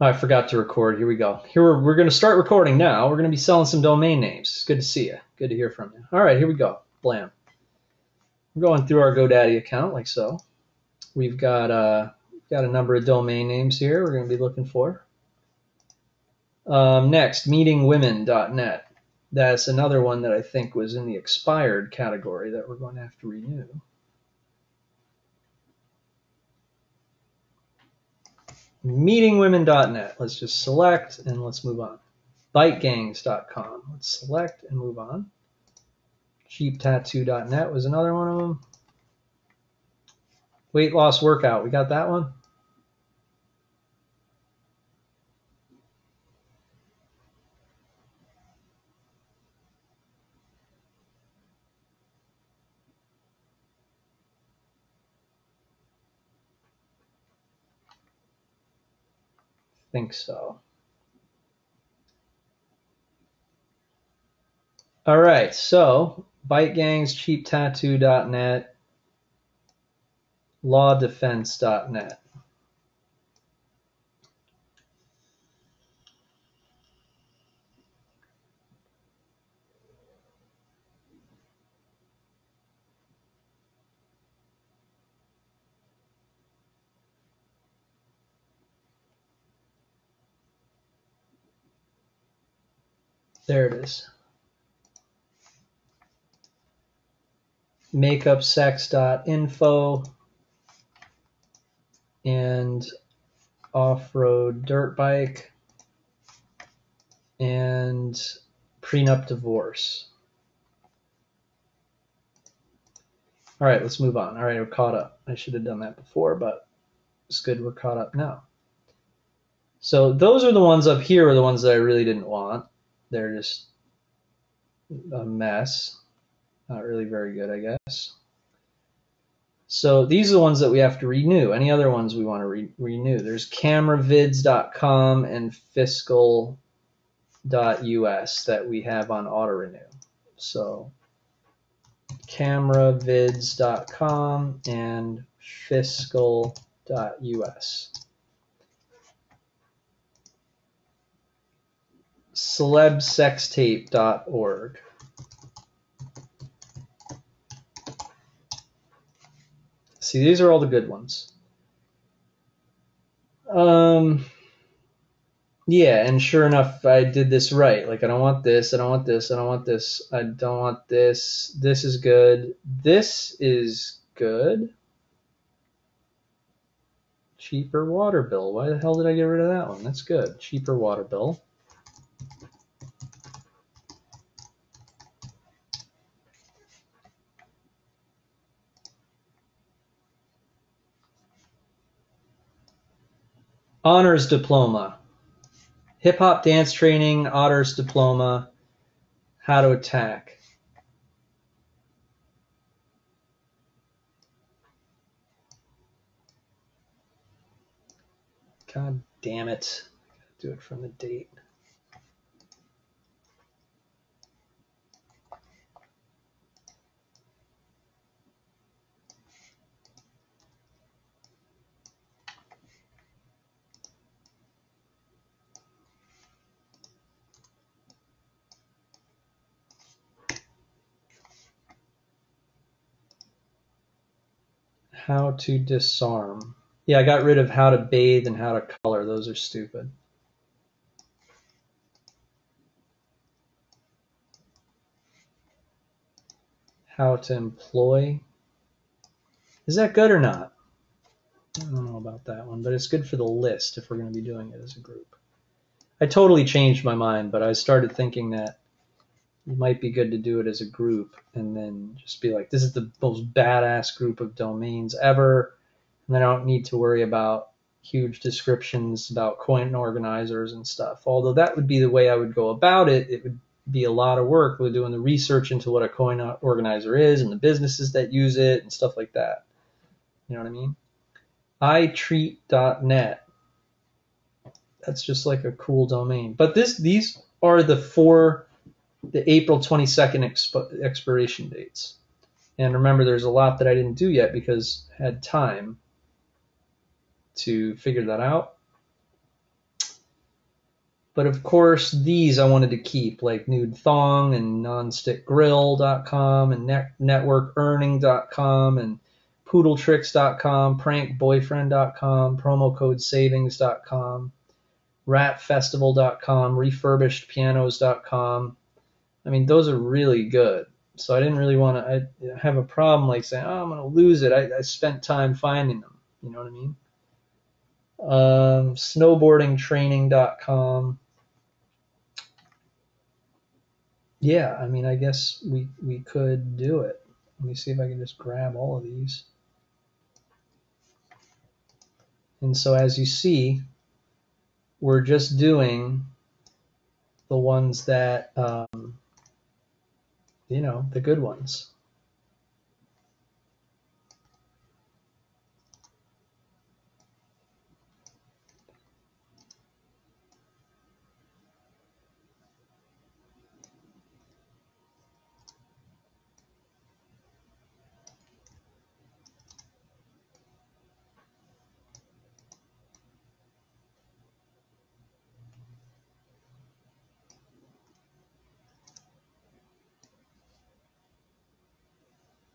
I forgot to record. Here we go. Here we're, we're going to start recording now. We're going to be selling some domain names. Good to see you. Good to hear from you. All right, here we go. Blam. We're going through our GoDaddy account like so. We've got uh, got a number of domain names here. We're going to be looking for. Um, next, meetingwomen.net. That's another one that I think was in the expired category that we're going to have to renew. meetingwomen.net. Let's just select and let's move on. Bitegangs.com. Let's select and move on. Cheaptattoo.net was another one of them. Weight loss workout. We got that one. Think so. All right, so BiteGangs, CheapTattoo.net, LawDefense.net. There it is. makeupsex.info and off-road dirt bike and prenup divorce. All right, let's move on. All right, we're caught up. I should have done that before, but it's good we're caught up now. So those are the ones up here are the ones that I really didn't want they're just a mess. Not really very good, I guess. So these are the ones that we have to renew. Any other ones we want to re renew? There's cameravids.com and fiscal.us that we have on auto renew. So cameravids.com and fiscal.us. celebsextape.org. See, these are all the good ones. Um, yeah, and sure enough, I did this right. Like, I don't want this, I don't want this, I don't want this, I don't want this. This is good. This is good. Cheaper water bill. Why the hell did I get rid of that one? That's good. Cheaper water bill. Honors diploma, hip hop dance training, honors diploma, how to attack. God damn it. Do it from the date. How to disarm. Yeah, I got rid of how to bathe and how to color. Those are stupid. How to employ. Is that good or not? I don't know about that one, but it's good for the list if we're going to be doing it as a group. I totally changed my mind, but I started thinking that it might be good to do it as a group and then just be like, this is the most badass group of domains ever. And I don't need to worry about huge descriptions about coin organizers and stuff. Although that would be the way I would go about it. It would be a lot of work with doing the research into what a coin organizer is and the businesses that use it and stuff like that. You know what I mean? iTreat.net. That's just like a cool domain. But this these are the four the April 22nd exp- expiration dates. And remember, there's a lot that I didn't do yet because I had time to figure that out. But of course, these I wanted to keep, like Nude Thong and NonStickGrill.com and net- NetworkEarning.com and PoodleTricks.com, PrankBoyfriend.com, PromoCodeSavings.com, RapFestival.com, RefurbishedPianos.com. I mean, those are really good. So I didn't really want to I have a problem like saying, oh, I'm going to lose it. I, I spent time finding them. You know what I mean? Um, snowboardingtraining.com yeah, I mean, I guess we we could do it. Let me see if I can just grab all of these. And so as you see, we're just doing the ones that, um, you know, the good ones.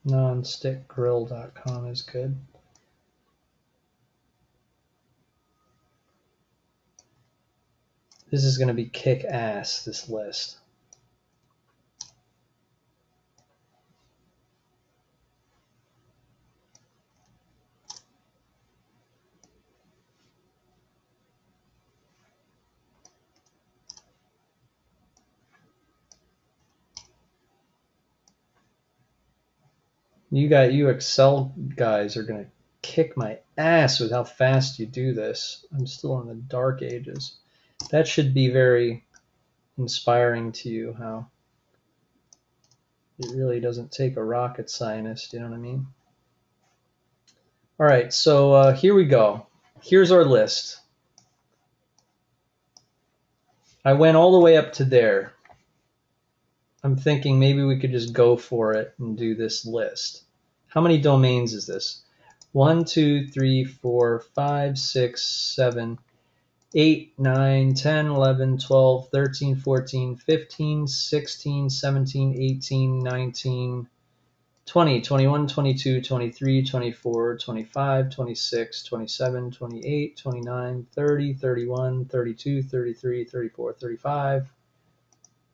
nonstickgrill.com is good. This is going to be kick ass, this list. You got you Excel guys are gonna kick my ass with how fast you do this. I'm still in the dark ages. That should be very inspiring to you how it really doesn't take a rocket scientist, you know what I mean? All right, so uh, here we go. Here's our list. I went all the way up to there. I'm thinking maybe we could just go for it and do this list. How many domains is this? 1, 2, 3, 4, 5, 6, 7, 8, 9, 10, 11, 12, 13, 14, 15, 16, 17, 18, 19, 20, 21, 22, 23, 24, 25, 26, 27, 28, 29, 30, 31, 32, 33, 34, 35.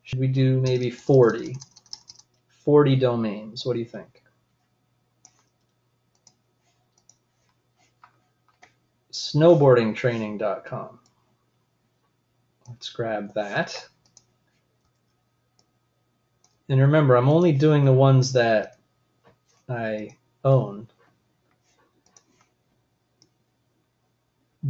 Should we do maybe 40? 40 domains. What do you think? Snowboardingtraining.com. Let's grab that. And remember, I'm only doing the ones that I own.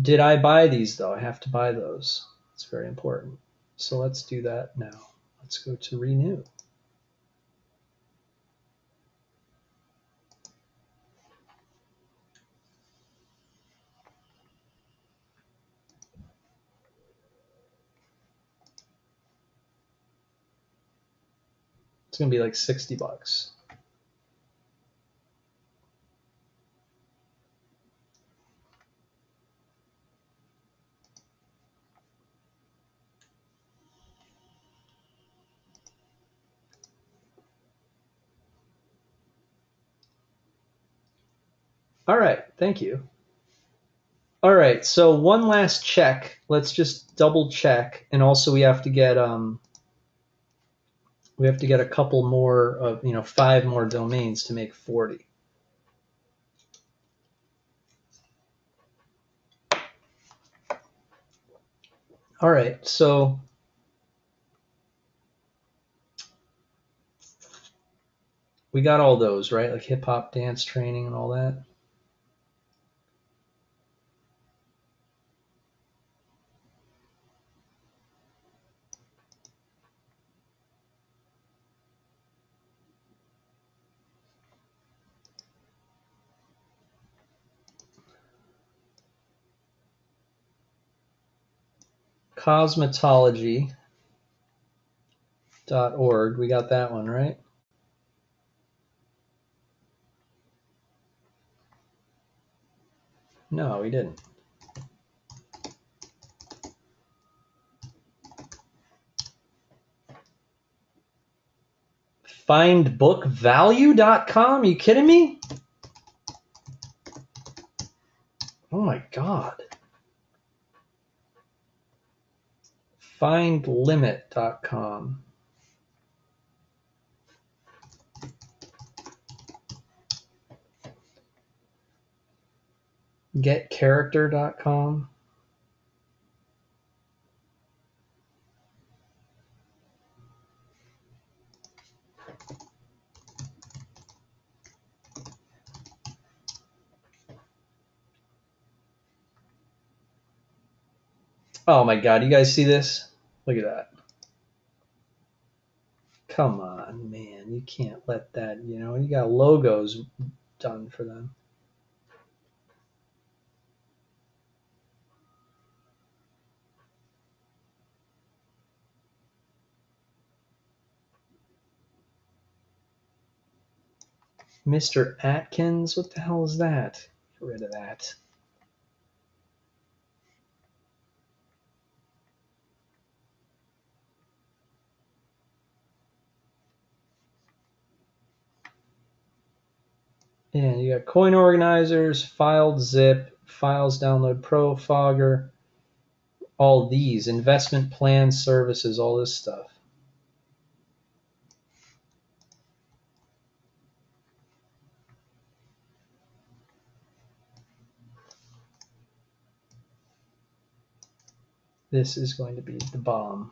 Did I buy these though? I have to buy those. It's very important. So let's do that now. Let's go to renew. To be like 60 bucks. All right, thank you. All right, so one last check. Let's just double check, and also we have to get um, we have to get a couple more of you know five more domains to make forty. All right, so we got all those right, like hip hop dance training and all that. Cosmetology.org. We got that one right. No, we didn't. Findbookvalue.com? You kidding me? Oh my god. Findlimit.com. Getcharacter.com. Oh my god, you guys see this? Look at that. Come on, man. You can't let that, you know, you got logos done for them. Mr. Atkins, what the hell is that? Get rid of that. And you got coin organizers, filed zip, files download pro, fogger, all these, investment plan services, all this stuff. This is going to be the bomb.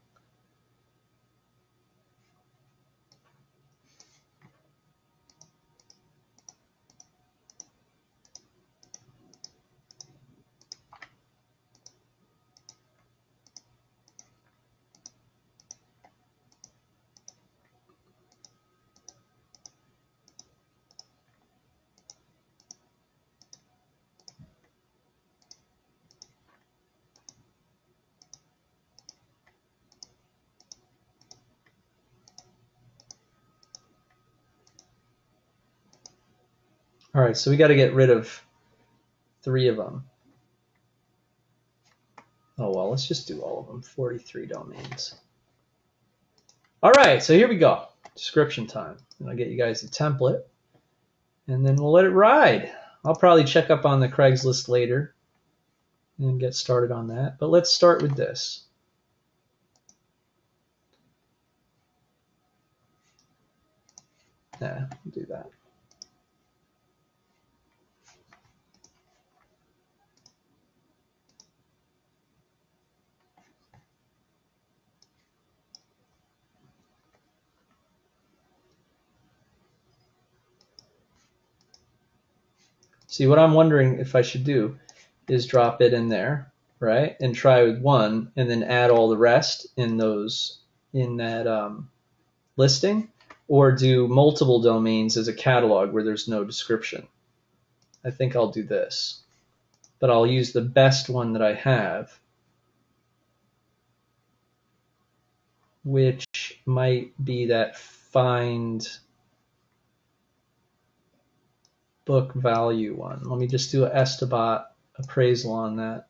All right, so we got to get rid of three of them. Oh, well, let's just do all of them. 43 domains. All right, so here we go. Description time. And I'll get you guys a template, and then we'll let it ride. I'll probably check up on the Craigslist later and get started on that. But let's start with this. Yeah, do that. See, what I'm wondering if I should do is drop it in there, right? And try with one and then add all the rest in those, in that um, listing or do multiple domains as a catalog where there's no description. I think I'll do this, but I'll use the best one that I have, which might be that find book value one. Let me just do an Estibot appraisal on that.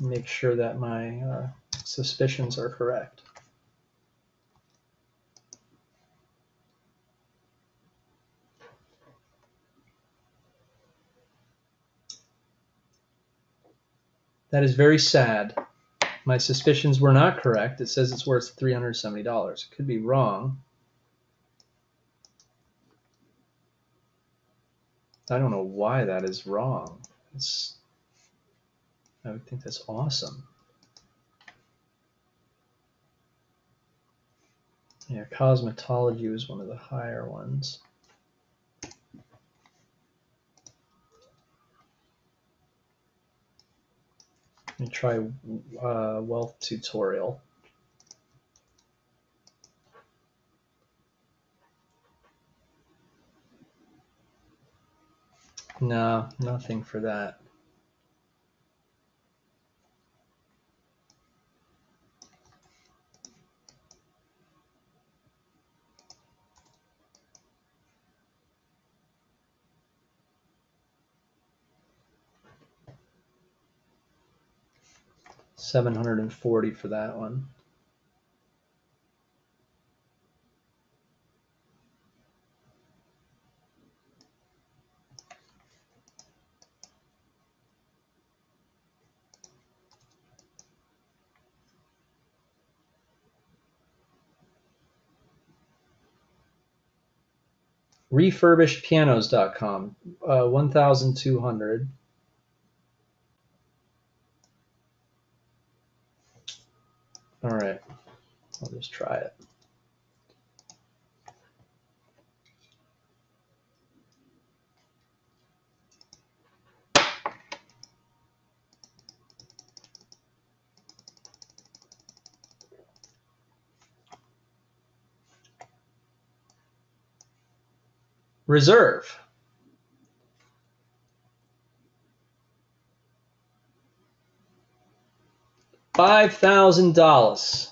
Make sure that my uh, suspicions are correct. That is very sad. My suspicions were not correct. It says it's worth $370. It could be wrong. I don't know why that is wrong. It's, I would think that's awesome. Yeah, cosmetology was one of the higher ones. Let me try uh, wealth tutorial. No, nothing for that. Seven hundred and forty for that one. refurbishedpianos.com uh, 1200 all right i'll just try it reserve $5,000.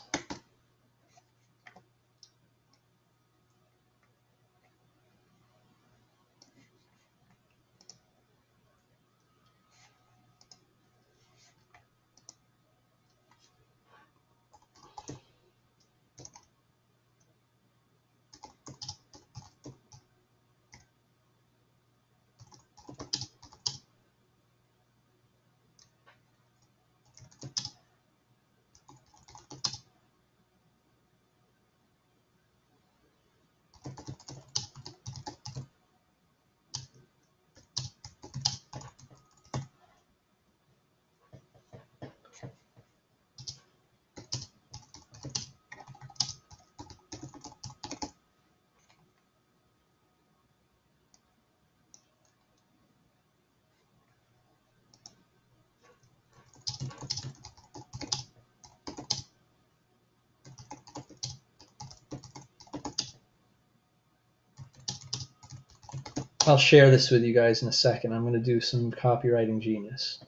I'll share this with you guys in a second. I'm going to do some copywriting genius.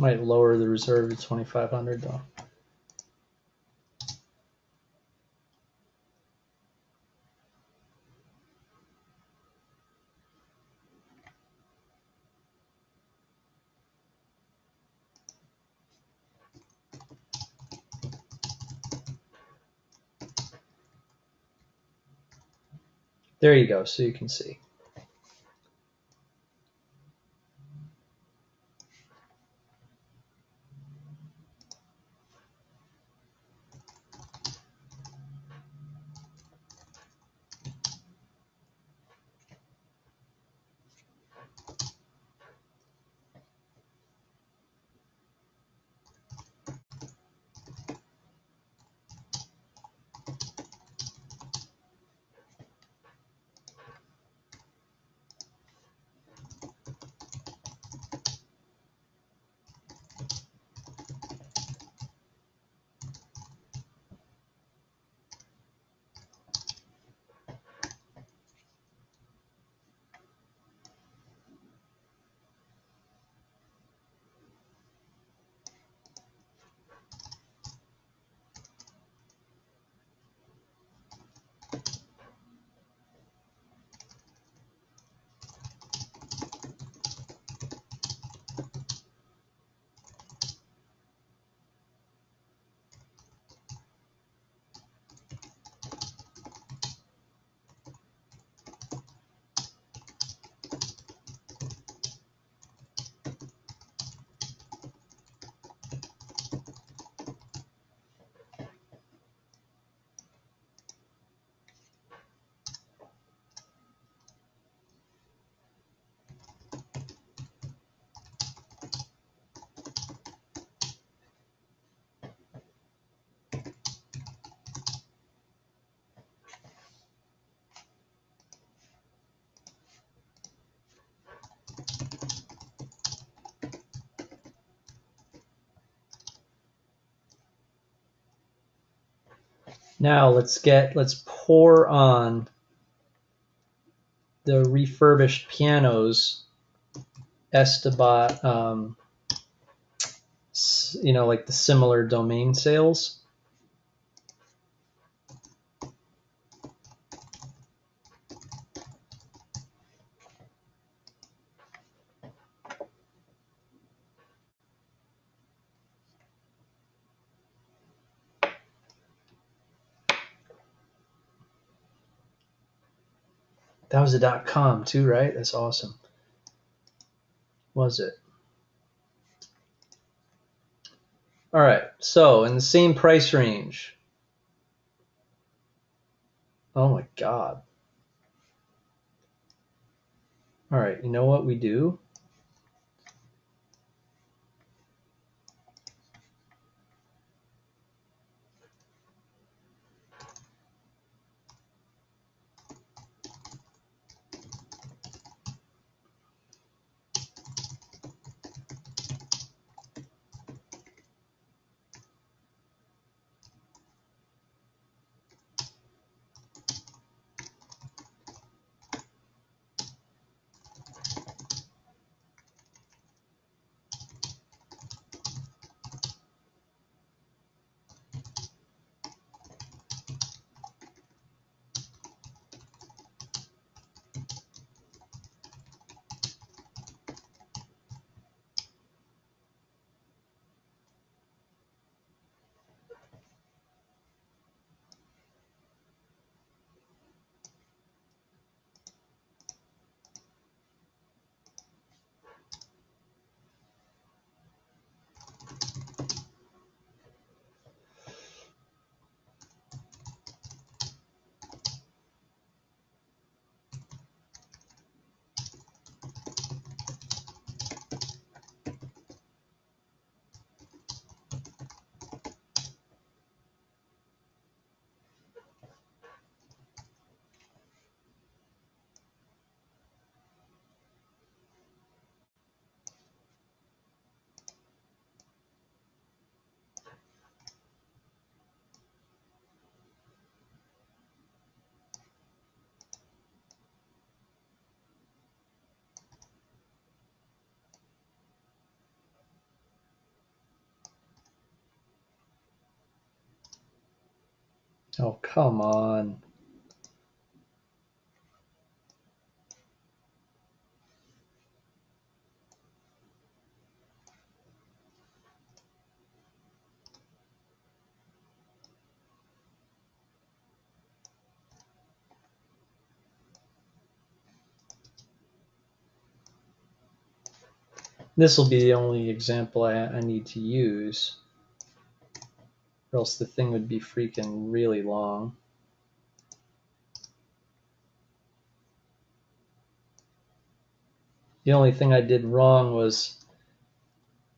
Might lower the reserve to 2500 though. There you go, so you can see. Now let's get let's pour on the refurbished pianos. Estibot um, you know like the similar domain sales That was a dot com too, right? That's awesome. Was it? All right, so in the same price range. Oh my God. All right, you know what we do? Oh, come on. This will be the only example I, I need to use, or else the thing would be freaking really long. The only thing I did wrong was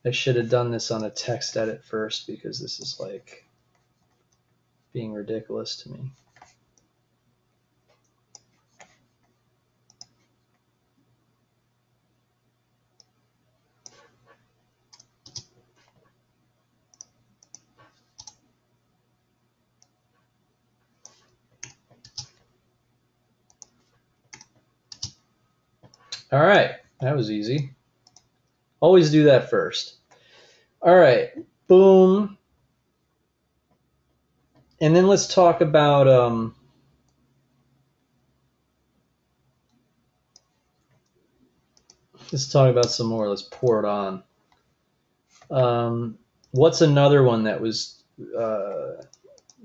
I should have done this on a text edit first because this is like being ridiculous to me. All right, that was easy. Always do that first. All right, boom. And then let's talk about um, let's talk about some more. Let's pour it on. Um, what's another one that was uh,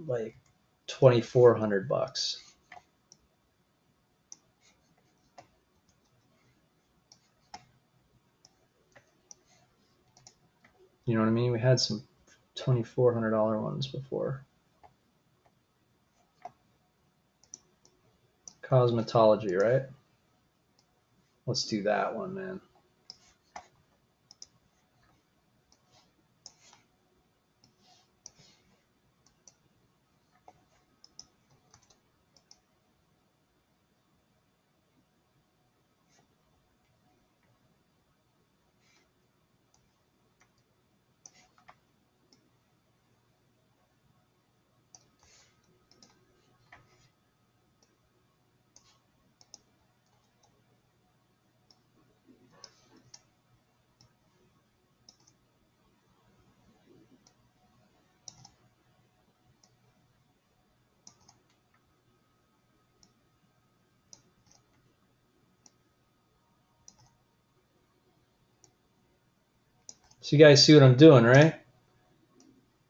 like twenty four hundred bucks? You know what I mean? We had some $2,400 ones before. Cosmetology, right? Let's do that one, man. So you guys see what I'm doing, right?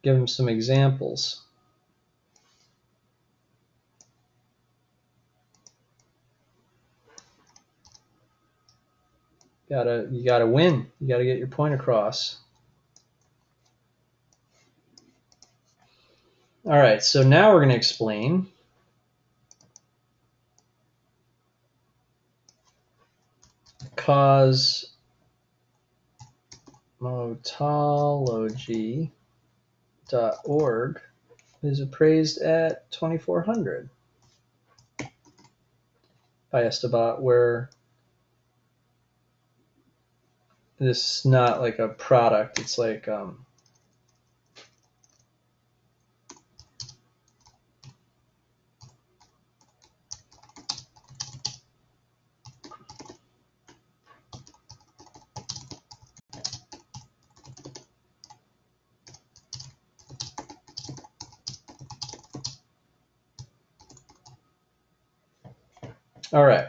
Give them some examples. Gotta you gotta win. You gotta get your point across. All right, so now we're going to explain cosmology.org is appraised at 2400 by Estibot, where this is not like a product, it's like um, All right.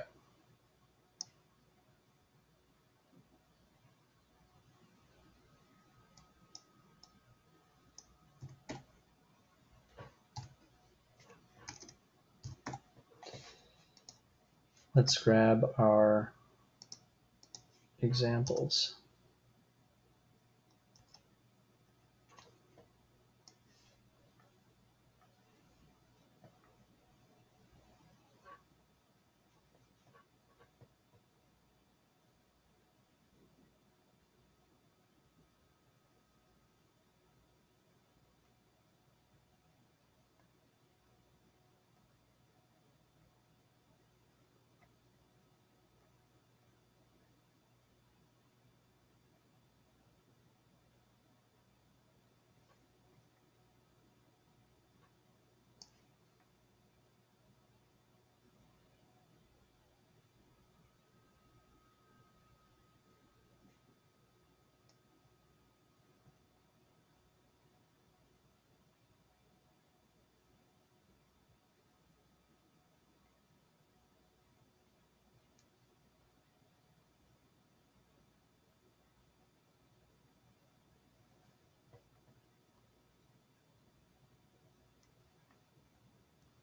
Let's grab our examples.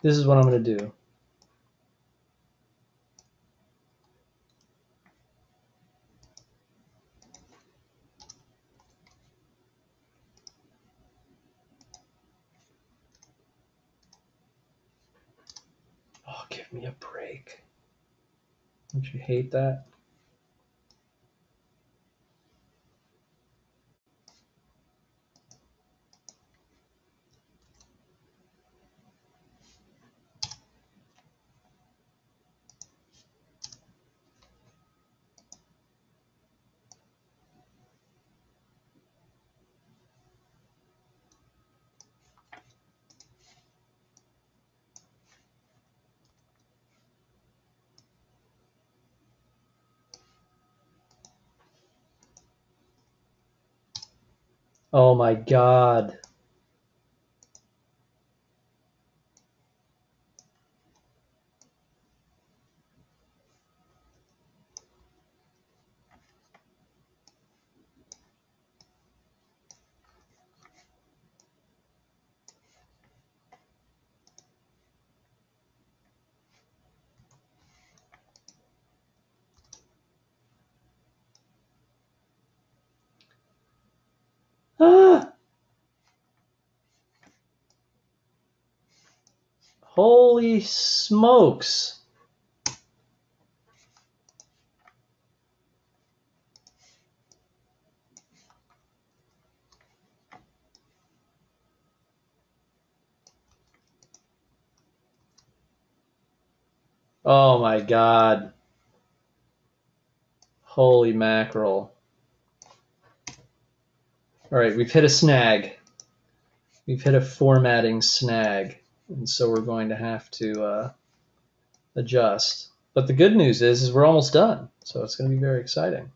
This is what I'm going to do. Oh, give me a break. Don't you hate that? Oh my god. Ah! Holy smokes. Oh my god. Holy mackerel. All right, we've hit a snag. We've hit a formatting snag. And so we're going to have to uh, adjust. But the good news is, is we're almost done. So it's going to be very exciting.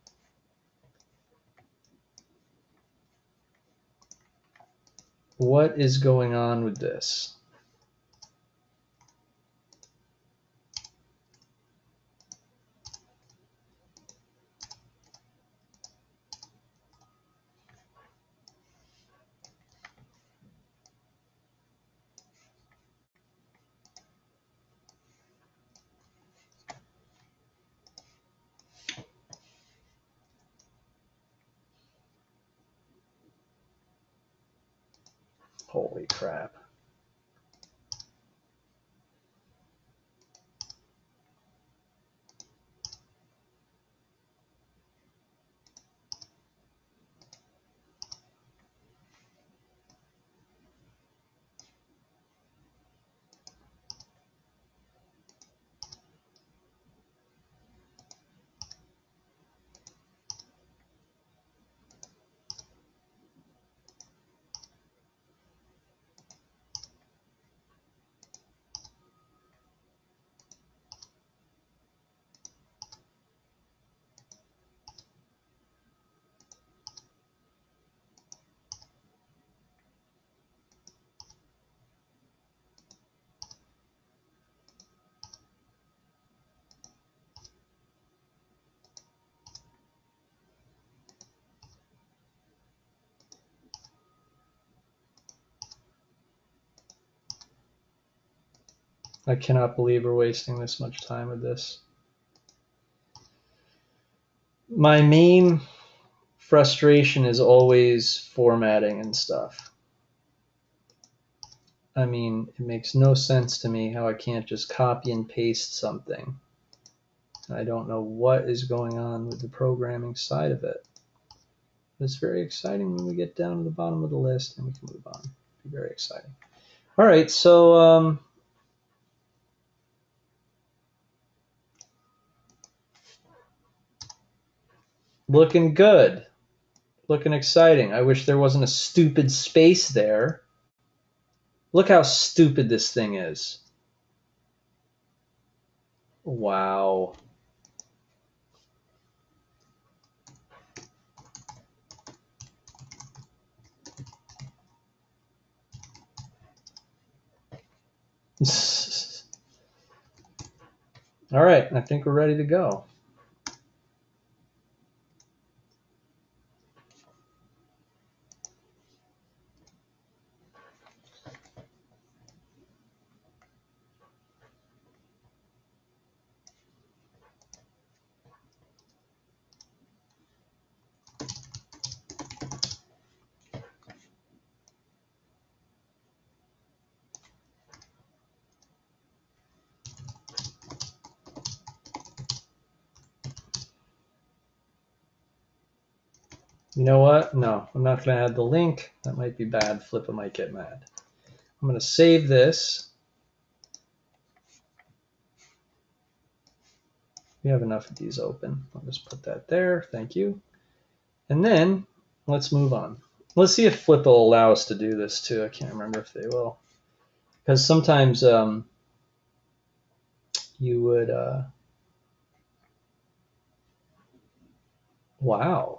What is going on with this? Holy crap. I cannot believe we're wasting this much time with this. My main frustration is always formatting and stuff. I mean, it makes no sense to me how I can't just copy and paste something. I don't know what is going on with the programming side of it. But it's very exciting when we get down to the bottom of the list and we can move on. It'll be very exciting. All right, so um, looking good, looking exciting. I wish there wasn't a stupid space there. Look how stupid this thing is. Wow. All right, I think we're ready to go. You know what? No, I'm not going to add the link. That might be bad. Flippa might get mad. I'm going to save this. We have enough of these open. I'll just put that there. Thank you. And then let's move on. Let's see if Flip will allow us to do this too. I can't remember if they will. Because sometimes um, you would... Uh, wow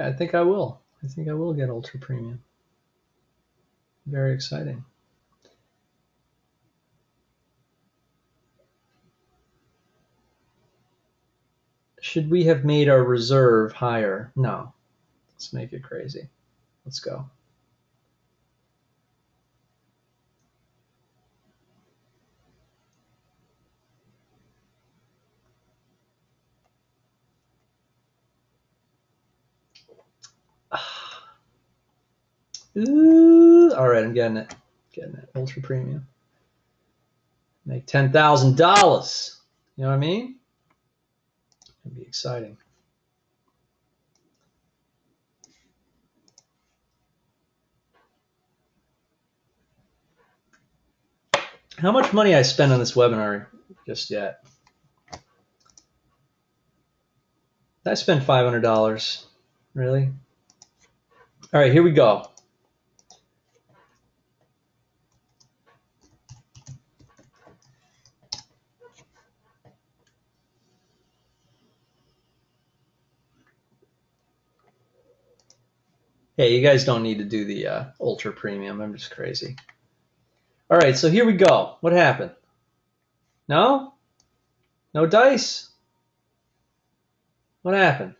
Yeah, I think I will. I think I will get Ultra Premium. Very exciting. Should we have made our reserve higher? No. Let's make it crazy. Let's go. Ooh, all right, I'm getting it. Getting it. Ultra premium. Make ten thousand dollars. You know what I mean? It'd be exciting. How much money I spent on this webinar just yet? I spent five hundred dollars. Really? All right, here we go. Hey, you guys don't need to do the uh, ultra premium. I'm just crazy. All right, so here we go. What happened? No? No dice? What happened?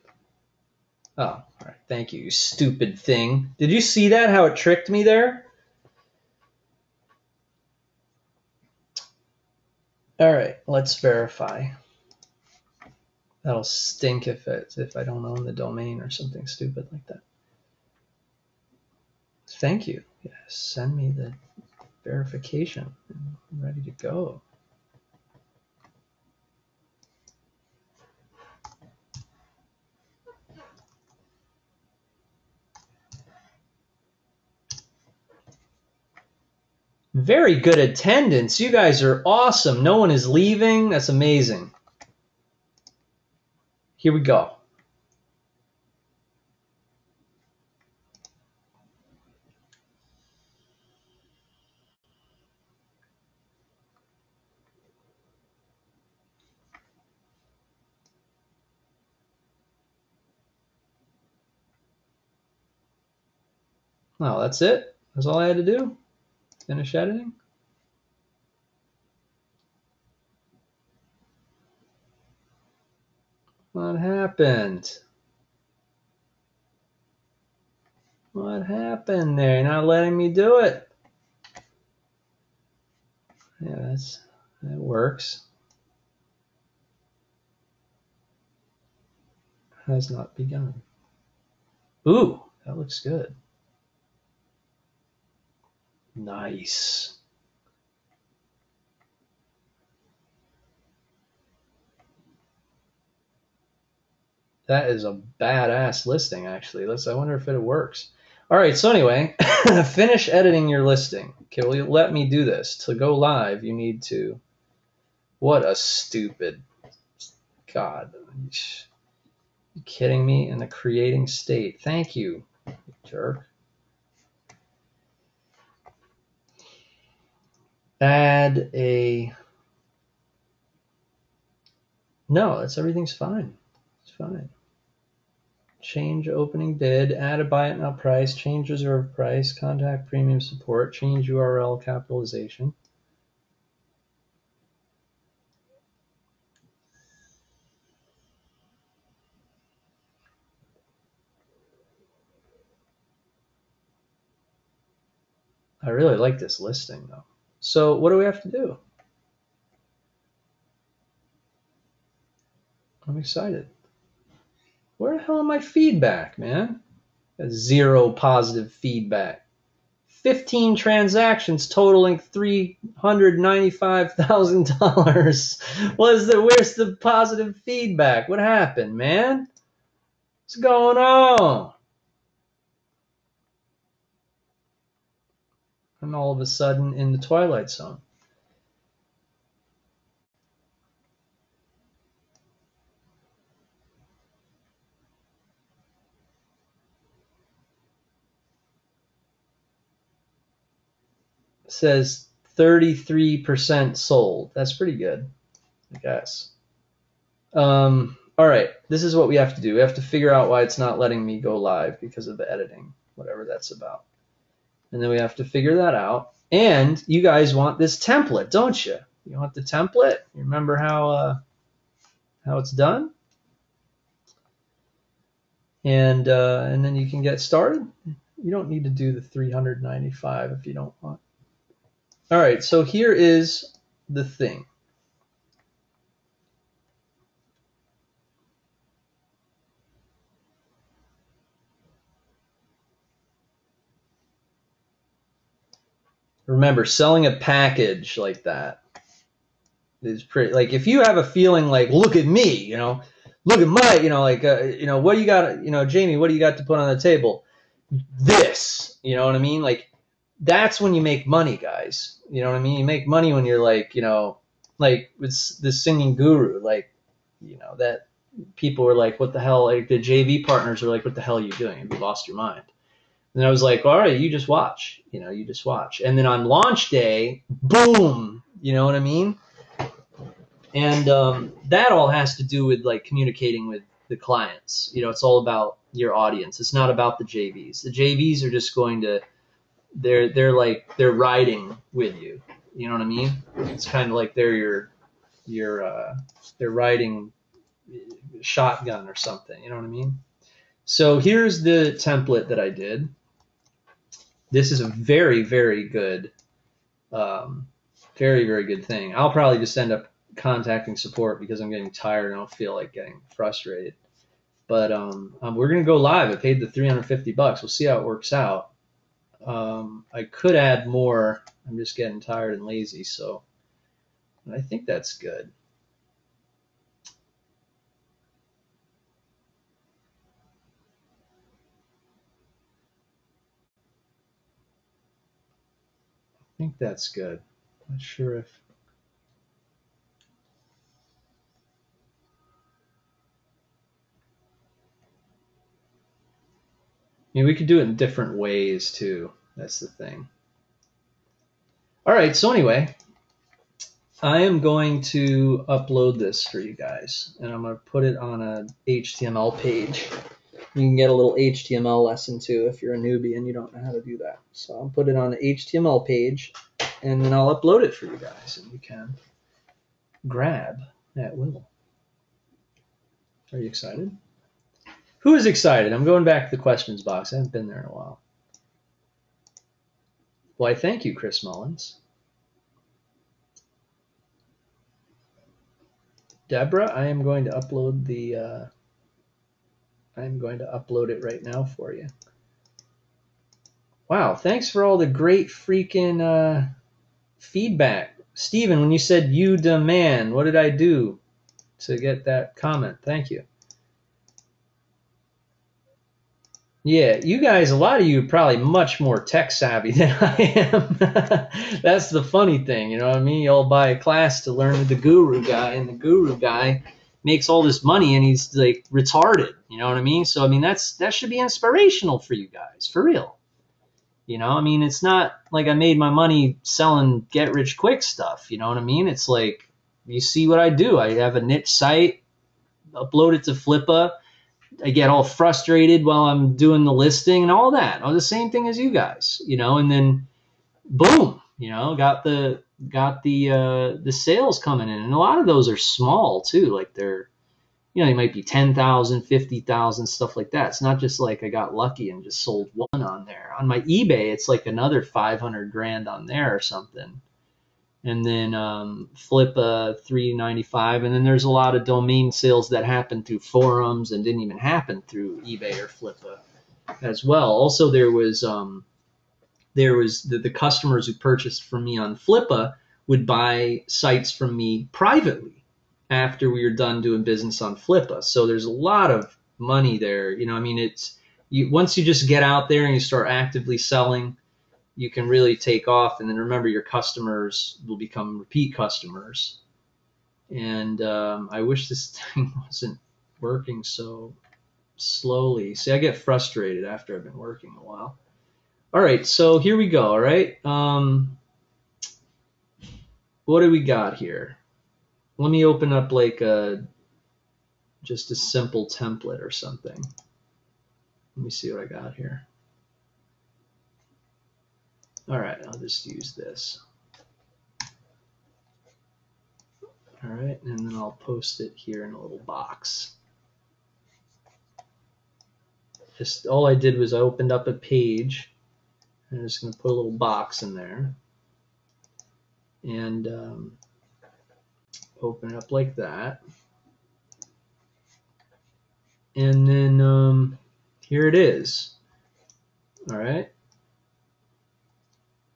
Oh, all right. Thank you, you stupid thing. Did you see that? How it tricked me there? All right, let's verify. That'll stink if it's if I don't own the domain or something stupid like that. Thank you. Yes, send me the verification. I'm ready to go. Very good attendance. You guys are awesome. No one is leaving. That's amazing. Here we go. Oh, that's it? That's all I had to do? Finish editing? What happened? What happened there? You're not letting me do it. Yeah, that's that works. Has not begun. Ooh, that looks good. Nice. That is a badass listing, actually. Let's. I wonder if it works. All right. So anyway, finish editing your listing. Okay. Will you let me do this? To go live, you need to. What a stupid. God. You kidding me? In the creating state. Thank you, jerk. Add a. No, that's everything's fine. It's fine change opening bid, add a buy it now price, change reserve price, contact premium support, change URL capitalization. I really like this listing though. So what do we have to do? I'm excited. Where the hell am my feedback, man? Zero positive feedback. 15 transactions totaling $395,000. What's the where's the positive feedback? What happened, man? What's going on? And all of a sudden in the twilight zone. says 33% sold. That's pretty good, I guess. Um, all right, this is what we have to do. We have to figure out why it's not letting me go live because of the editing, whatever that's about. And then we have to figure that out. And you guys want this template, don't you? You want the template? You remember how uh, how it's done? And uh, and then you can get started. You don't need to do the 395 if you don't want. All right, so here is the thing. Remember, selling a package like that is pretty. Like, if you have a feeling like, look at me, you know, look at my, you know, like, uh, you know, what do you got, you know, Jamie, what do you got to put on the table? This, you know what I mean? Like, that's when you make money, guys. You know what I mean? You make money when you're like, you know, like with the singing guru, like, you know, that people were like, what the hell? Like the JV partners are like, what the hell are you doing? You lost your mind? And I was like, all right, you just watch, you know, you just watch. And then on launch day, boom, you know what I mean? And um, that all has to do with like communicating with the clients. You know, it's all about your audience. It's not about the JVs. The JVs are just going to they're they're like they're riding with you. You know what I mean? It's kind of like they're your your uh, they're riding shotgun or something. You know what I mean? So here's the template that I did. This is a very very good, um, very very good thing. I'll probably just end up contacting support because I'm getting tired and I don't feel like getting frustrated. But um, um, we're gonna go live. I paid the 350 bucks. We'll see how it works out. Um, I could add more. I'm just getting tired and lazy, so I think that's good. Think that's good. Not sure if I mean, we could do it in different ways too. That's the thing. All right. So anyway, I am going to upload this for you guys, and I'm going to put it on a HTML page. You can get a little HTML lesson too if you're a newbie and you don't know how to do that. So I'll put it on an HTML page, and then I'll upload it for you guys, and you can grab at will. Are you excited? Who is excited? I'm going back to the questions box. I haven't been there in a while. Why, thank you, Chris Mullins. Deborah, I am going to upload the. Uh, I am going to upload it right now for you. Wow, thanks for all the great freaking uh, feedback. Steven, when you said you demand, what did I do to get that comment? Thank you. Yeah, you guys, a lot of you probably much more tech savvy than I am. That's the funny thing, you know what I mean? You all buy a class to learn with the guru guy, and the guru guy makes all this money and he's like retarded, you know what I mean? So I mean that's that should be inspirational for you guys, for real. You know, I mean it's not like I made my money selling get rich quick stuff, you know what I mean? It's like you see what I do. I have a niche site, upload it to Flippa I get all frustrated while I'm doing the listing and all that. All the same thing as you guys, you know, and then boom, you know, got the got the uh, the sales coming in, and a lot of those are small too. Like they're, you know, they might be 10,000, 50,000, stuff like that. It's not just like I got lucky and just sold one on there. On my eBay, it's like another 500 grand on there or something and then um, Flippa 395 and then there's a lot of domain sales that happen through forums and didn't even happen through ebay or flippa as well also there was um, there was the, the customers who purchased from me on flippa would buy sites from me privately after we were done doing business on flippa so there's a lot of money there you know i mean it's you once you just get out there and you start actively selling you can really take off. And then remember, your customers will become repeat customers. And um, I wish this thing wasn't working so slowly. See, I get frustrated after I've been working a while. All right, so here we go. All right. Um, what do we got here? Let me open up like a just a simple template or something. Let me see what I got here. All right, I'll just use this. All right, and then I'll post it here in a little box. Just all I did was I opened up a page. I'm just going to put a little box in there and um, open it up like that. And then um, here it is. All right.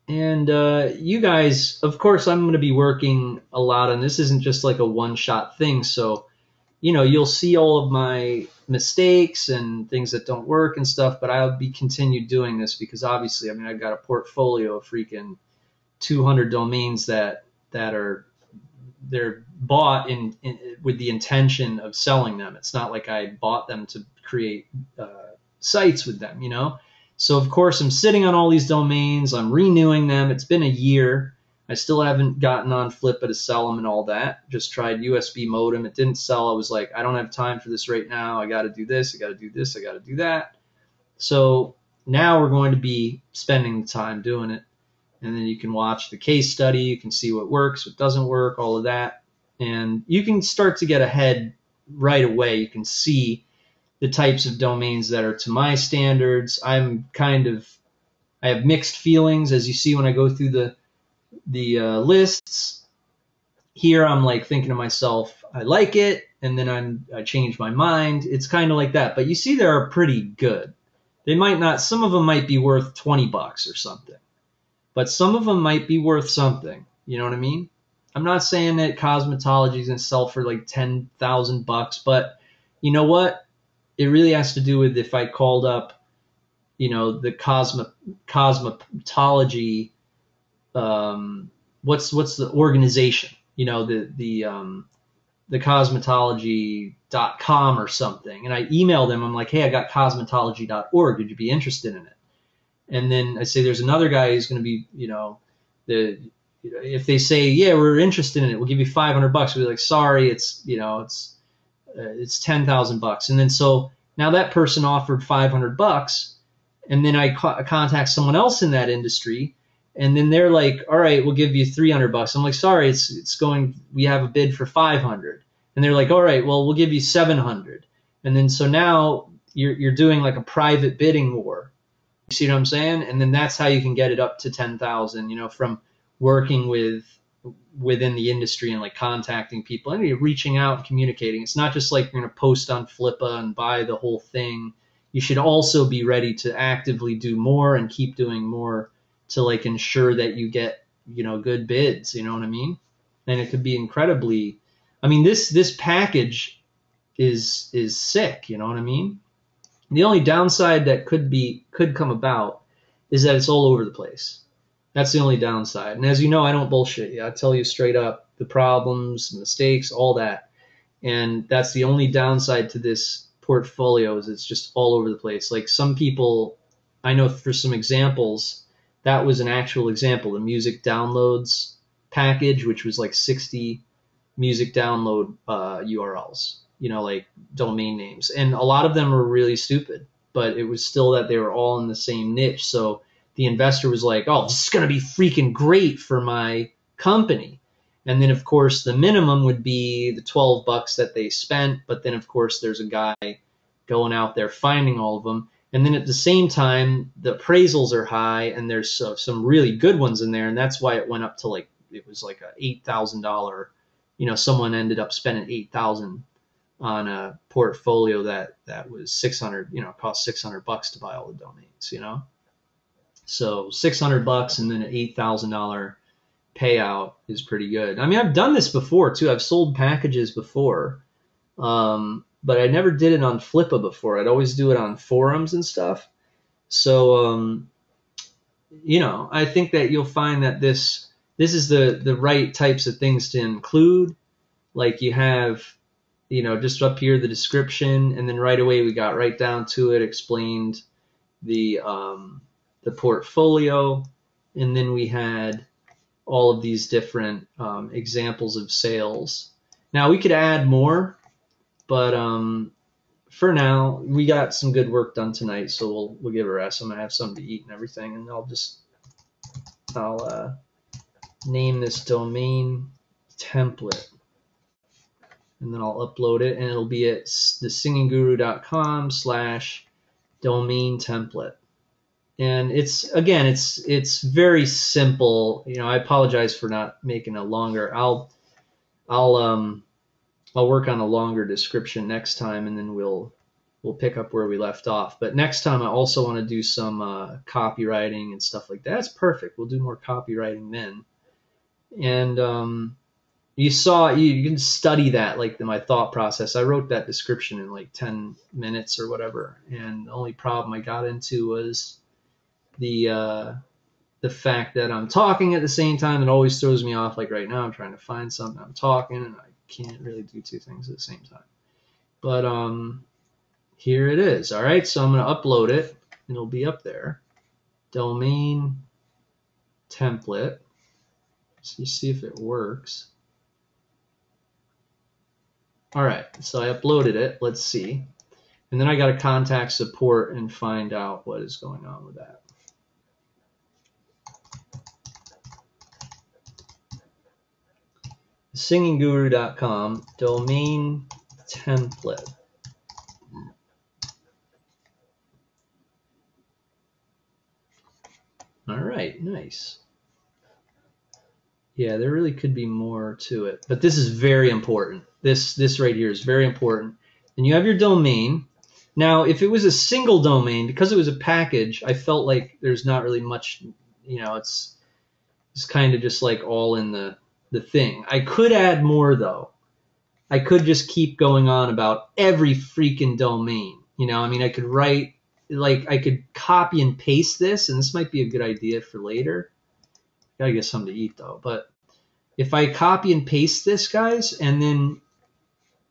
And uh, you guys, of course, I'm going to be working a lot on this. Isn't just like a one-shot thing. So, you know, you'll see all of my mistakes and things that don't work and stuff. But I'll be continued doing this because obviously, I mean, I've got a portfolio of freaking 200 domains that that are they're bought in, in with the intention of selling them. It's not like I bought them to create uh, sites with them. You know. So of course I'm sitting on all these domains, I'm renewing them. It's been a year. I still haven't gotten on Flippa to sell them and all that. Just tried USB modem. It didn't sell. I was like, I don't have time for this right now. I got to do this. I got to do this. I got to do that. So now we're going to be spending the time doing it. And then you can watch the case study. You can see what works, what doesn't work, all of that. And you can start to get ahead right away. You can see the types of domains that are to my standards. I'm kind of, I have mixed feelings as you see when I go through the the uh, lists. Here I'm like thinking to myself, I like it, and then I'm I change my mind. It's kind of like that. But you see, they are pretty good. They might not. Some of them might be worth 20 bucks or something, but some of them might be worth something. You know what I mean? I'm not saying that cosmetology is gonna sell for like 10,000 bucks, but you know what? It really has to do with if I called up, you know, the cosmo cosmetology um, what's what's the organization? You know, the the um, the cosmetology.com or something. And I email them. I'm like, hey, I got cosmetology.org. Would you be interested in it? And then I say, there's another guy who's going to be, you know, the if they say, yeah, we're interested in it, we'll give you 500 bucks. We'll be like, sorry, it's you know, it's uh, it's 10,000 bucks. And then so now that person offered 500 bucks, and then I co- contact someone else in that industry and then they're like, "All right, we'll give you 300 bucks." I'm like, "Sorry, it's it's going. We have a bid for 500." And they're like, "All right, well, we'll give you 700." And then so now you're you're doing like a private bidding war. You see what I'm saying? And then that's how you can get it up to 10,000. You know, from working with within the industry and like contacting people and you're reaching out and communicating. It's not just like you're going to post on Flippa and buy the whole thing. You should also be ready to actively do more and keep doing more to like ensure that you get you know good bids you know what i mean? And it could be incredibly i mean this this package is is sick you know what i mean? The only downside that could be could come about is that it's all over the place. That's the only downside. And as you know i don't bullshit you. I tell you straight up the problems mistakes all that. And that's the only downside to this portfolio is it's just all over the place. Like some people i know for some examples that was an actual example. The music downloads package, which was like 60 music download uh, URLs, you know, like domain names. And a lot of them were really stupid, but it was still that they were all in the same niche. So the investor was like, oh, this is going to be freaking great for my company. And then, of course, the minimum would be the 12 bucks that they spent. But then, of course, there's a guy going out there finding all of them. And then at the same time, the appraisals are high, and there's uh, some really good ones in there, and that's why it went up to like it was like a eight thousand dollar. You know, someone ended up spending eight thousand on a portfolio that that was six hundred. You know, cost six hundred bucks to buy all the domains. You know, so six hundred bucks and then an eight thousand dollar payout is pretty good. I mean, I've done this before too. I've sold packages before. Um, but I never did it on Flippa before. I'd always do it on forums and stuff. So, um, you know, I think that you'll find that this this is the the right types of things to include. Like you have, you know, just up here the description, and then right away we got right down to it, explained the um, the portfolio, and then we had all of these different um, examples of sales. Now we could add more but um, for now, we got some good work done tonight, so we'll we'll give a rest. I'm gonna have something to eat and everything, and I'll just I'll uh, name this domain template, and then I'll upload it, and it'll be at thesingingguru.com slash domain template. And it's again, it's it's very simple. You know, I apologize for not making a longer. I'll I'll um I'll work on a longer description next time, and then we'll we'll pick up where we left off. But next time, I also want to do some uh, copywriting and stuff like that. That's perfect. We'll do more copywriting then. And um, you saw you, you can study that like the, my thought process. I wrote that description in like 10 minutes or whatever, and the only problem I got into was the uh, the fact that I'm talking at the same time. It always throws me off. Like right now, I'm trying to find something. I'm talking, and I can't really do two things at the same time. But um, here it is. All right, so I'm going to upload it, it'll be up there. Domain template. So you see if it works. All right, so I uploaded it. Let's see. And then I got to contact support and find out what is going on with that. singingguru.com domain template. All right, nice. Yeah, there really could be more to it, but this is very important. This this right here is very important. And you have your domain. Now, if it was a single domain, because it was a package, I felt like there's not really much, you know, it's it's kind of just like all in the the thing. I could add more though. I could just keep going on about every freaking domain. You know, I mean, I could write like I could copy and paste this, and this might be a good idea for later. Gotta get something to eat though. But if I copy and paste this, guys, and then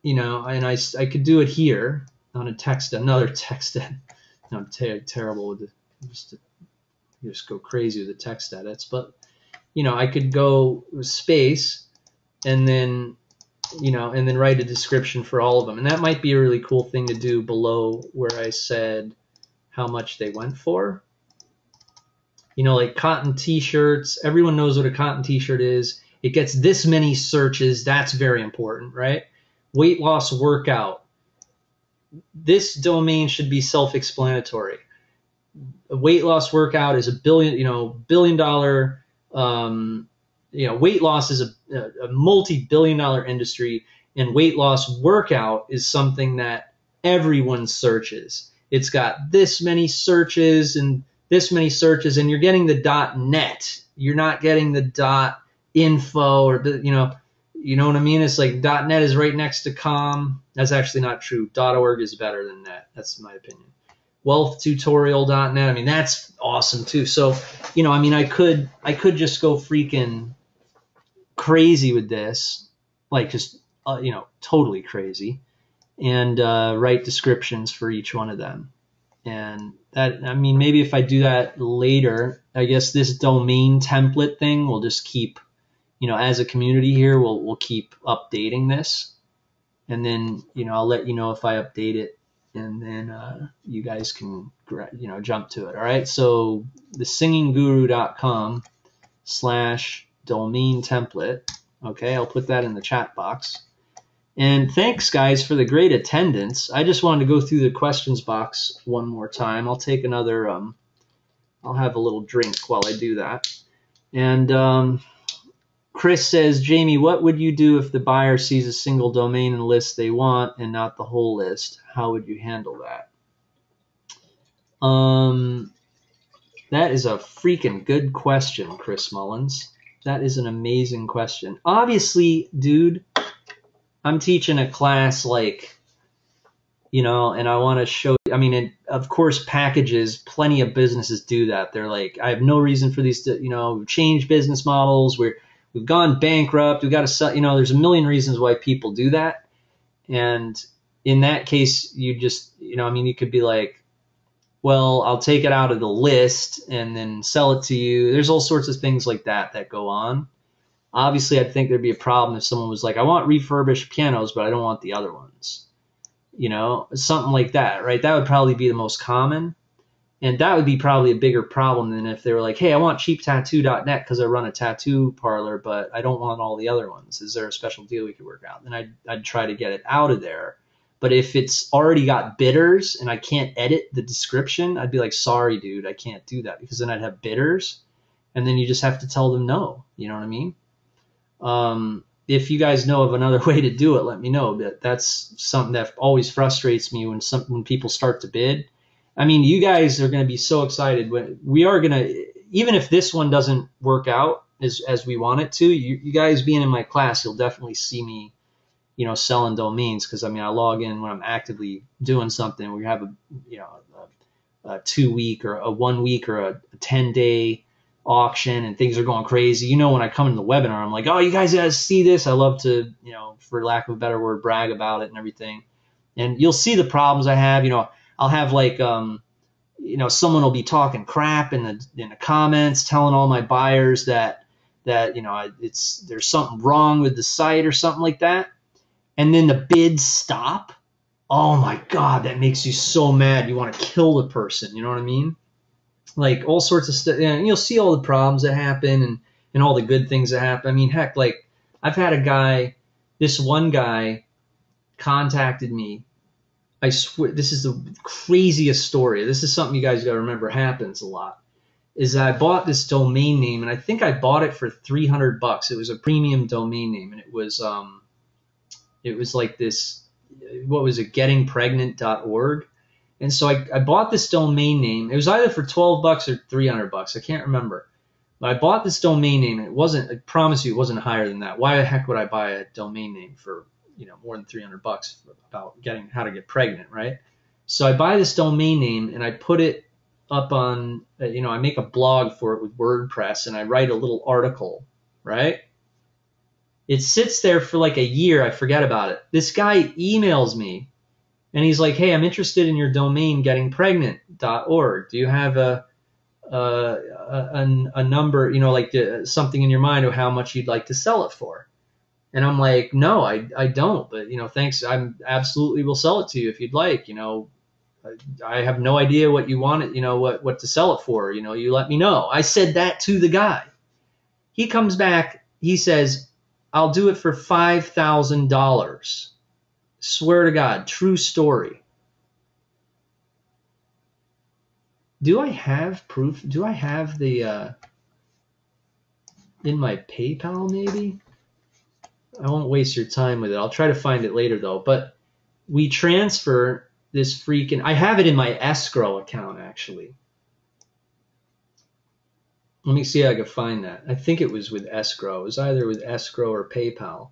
you know, and I, I could do it here on a text, another text edit. I'm ter- terrible with it. Just just go crazy with the text edits, but you know, I could go space and then you know, and then write a description for all of them. And that might be a really cool thing to do below where I said how much they went for. You know, like cotton t-shirts, everyone knows what a cotton t-shirt is. It gets this many searches. That's very important, right? Weight loss workout. This domain should be self-explanatory. A weight loss workout is a billion, you know, billion dollar um, you know, weight loss is a, a multi-billion dollar industry and weight loss workout is something that everyone searches. It's got this many searches and this many searches and you're getting the dot .net. You're not getting the dot .info or you know, you know what I mean? It's like dot .net is right next to com. That's actually not true. Dot .org is better than that. That's my opinion. Wealthtutorial.net. I mean, that's awesome too. So, you know, I mean, I could I could just go freaking crazy with this, like just uh, you know totally crazy, and uh, write descriptions for each one of them. And that I mean maybe if I do that later, I guess this domain template thing will just keep, you know, as a community here, we'll we'll keep updating this, and then you know I'll let you know if I update it and then uh, you guys can you know jump to it all right so the singingguru.com slash domain template. Okay, I'll put that in the chat box. And thanks, guys, for the great attendance. I just wanted to go through the questions box one more time. I'll take another, um, I'll have a little drink while I do that. And um, Chris says, Jamie, what would you do if the buyer sees a single domain and list they want and not the whole list? How would you handle that? Um, that is a freaking good question, Chris Mullins. That is an amazing question. Obviously, dude, I'm teaching a class like, you know, and I want to show. I mean, it, of course, packages. Plenty of businesses do that. They're like, I have no reason for these to, you know, change business models. We're we've gone bankrupt. We've got to sell. You know, there's a million reasons why people do that. And in that case, you just, you know, I mean, you could be like, well, I'll take it out of the list and then sell it to you. There's all sorts of things like that that go on. Obviously, I'd think there'd be a problem if someone was like, I want refurbished pianos, but I don't want the other ones. You know, something like that, right? That would probably be the most common. And that would be probably a bigger problem than if they were like, hey, I want cheaptattoo.net because I run a tattoo parlor, but I don't want all the other ones. Is there a special deal we could work out? Then I'd, I'd try to get it out of there but if it's already got bidders and I can't edit the description, I'd be like, sorry, dude, I can't do that because then I'd have bidders. And then you just have to tell them no. You know what I mean? Um, if you guys know of another way to do it, let me know. But that's something that always frustrates me when some when people start to bid. I mean, you guys are going to be so excited when we are going to, even if this one doesn't work out as as we want it to. You, you guys being in my class, you'll definitely see me you know, selling domains because I mean, I log in when I'm actively doing something. We have a, you know, a, a two week or a one week or a, a 10 day auction and things are going crazy. You know, when I come in the webinar, I'm like, oh, you guys guys see this? I love to, you know, for lack of a better word, brag about it and everything. And you'll see the problems I have. You know, I'll have like, um, you know, someone will be talking crap in the in the comments, telling all my buyers that that you know it's there's something wrong with the site or something like that, and then the bids stop. Oh my god, that makes you so mad. You want to kill the person. You know what I mean? Like all sorts of stuff. And you'll see all the problems that happen and and all the good things that happen. I mean, heck, like I've had a guy, this one guy, contacted me. I swear, this is the craziest story. This is something you guys got to remember happens a lot is I bought this domain name and I think I bought it for 300 bucks. It was a premium domain name and it was um it was like this what was it gettingpregnant.org. And so I, I bought this domain name. It was either for 12 bucks or 300 bucks. I can't remember. But I bought this domain name and it wasn't I promise you it wasn't higher than that. Why the heck would I buy a domain name for, you know, more than 300 bucks about getting how to get pregnant, right? So I buy this domain name and I put it up on, uh, you know, I make a blog for it with WordPress and I write a little article, right? It sits there for like a year. I forget about it. This guy emails me and he's like, Hey, I'm interested in your domain gettingpregnant.org. Do you have a, a, a, a number, you know, like uh, something in your mind of how much you'd like to sell it for? And I'm like, no, I, I don't, but you know, thanks. I'm absolutely will sell it to you if you'd like, you know, I have no idea what you want it, you know, what, what to sell it for. You know, you let me know. I said that to the guy. He comes back, he says, I'll do it for $5,000. Swear to God, true story. Do I have proof? Do I have the, uh, in my PayPal maybe? I won't waste your time with it. I'll try to find it later though. But we transfer this freaking I have it in my escrow account actually. Let me see if I can find that. I think it was with escrow. It was either with escrow or PayPal.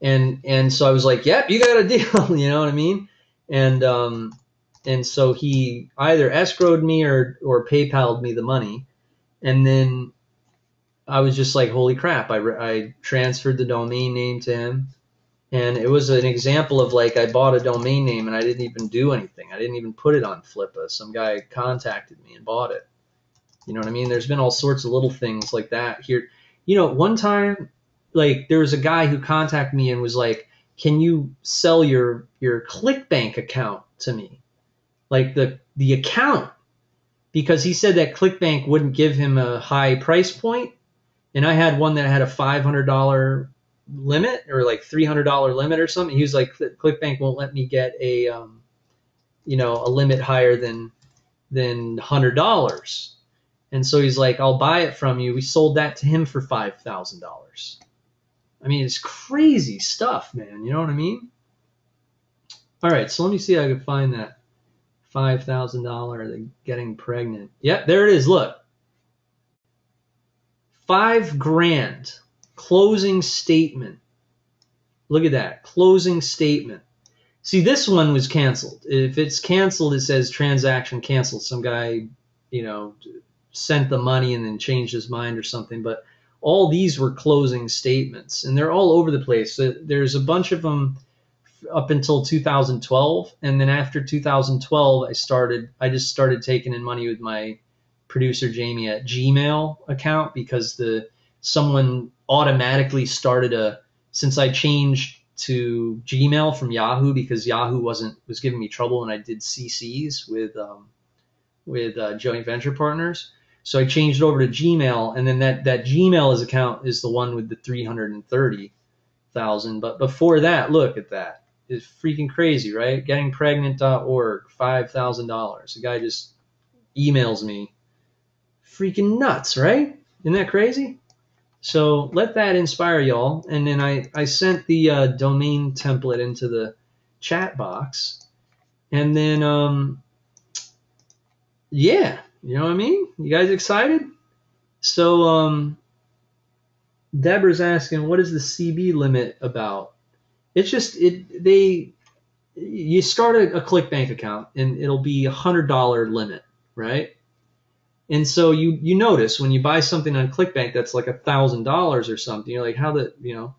And and so I was like, "Yep, you got a deal." you know what I mean? And um and so he either escrowed me or or PayPal'd me the money. And then I was just like, "Holy crap!" I I transferred the domain name to him and it was an example of like I bought a domain name and I didn't even do anything. I didn't even put it on Flippa. Some guy contacted me and bought it. You know what I mean? There's been all sorts of little things like that here. You know, one time, like there was a guy who contacted me and was like, "Can you sell your your ClickBank account to me?" Like the the account, because he said that ClickBank wouldn't give him a high price point, and I had one that had a five hundred dollar limit or like $300 limit or something. He was like, ClickBank won't let me get a, um, you know, a limit higher than, than $100. And so he's like, I'll buy it from you. We sold that to him for $5,000. I mean, it's crazy stuff, man. You know what I mean? All right, so let me see if I can find that $5,000 getting pregnant. Yep, there it is. Look. Five grand Closing statement. Look at that. Closing statement. See, this one was canceled. If it's canceled, it says transaction canceled. Some guy, you know, sent the money and then changed his mind or something. But all these were closing statements, and they're all over the place. There's a bunch of them up until 2012, and then after 2012, I started. I just started taking in money with my producer Jamie at Gmail account because the someone automatically started a since I changed to Gmail from Yahoo because Yahoo wasn't was giving me trouble when I did CCs with um, with uh, joint venture partners. So I changed over to Gmail, and then that that Gmail is account is the one with the three hundred and thirty thousand. But before that, look at that. It's freaking crazy, right? Gettingpregnant.org, five thousand dollars. The guy just emails me. Freaking nuts, right? Isn't that crazy? So let that inspire y'all. And then I, I sent the uh, domain template into the chat box. And then, um, yeah, you know what I mean? You guys excited? So, um, Deborah's asking, what is the CB limit about? It's just, it, they, you start a, a ClickBank account and it'll be a hundred dollar limit, right? And so you you notice when you buy something on ClickBank that's like a thousand dollars or something, you're like, how the you know.